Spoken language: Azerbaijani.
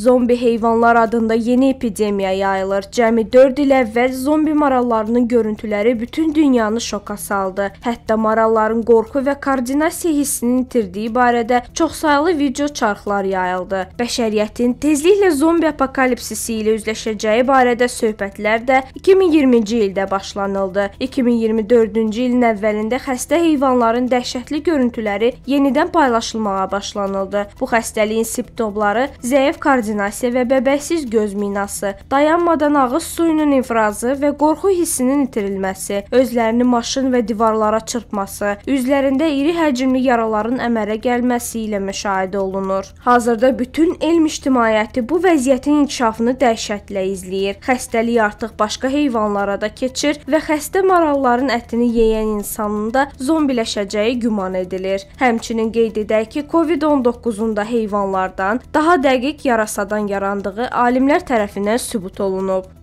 Zombi heyvanlar adında yeni epidemiya yayılır. Cəmi 4 il əvvəl zombi marallarının görüntüləri bütün dünyanı şoka saldı. Hətta maralların qorxu və koordinasiya hissini itirdiyi barədə çoxsaylı video çarxlar yayıldı. Bəşəriyyətin tezliklə zombi apokalipsisi ilə üzləşəcəyi barədə söhbətlər də 2020-ci ildə başlanıldı. 2024-cü ilin əvvəlində xəstə heyvanların dəhşətli görüntüləri yenidən paylaşılmağa başlanıldı. Bu xəstəliyin simptomları zəif koordinasiya və bəbəksiz göz minası, dayanmadan ağız suyunun ifrazı və qorxu hissinin itirilməsi, özlərini maşın və divarlara çırpması, üzlərində iri həcmli yaraların əmələ gəlməsi ilə müşahidə olunur. Hazırda bütün elm ictimaiyyəti bu vəziyyətin inkişafını dəhşətlə izləyir. Xəstəlik artıq başqa heyvanlara da keçir və xəstə maralların ətini yeyən insanın da zombiləşəcəyi güman edilir. Həmçinin qeyd edək ki, COVID-19-un da heyvanlardan daha dəqiq yarasadan yarandığı alimlər tərəfindən sübut olunub.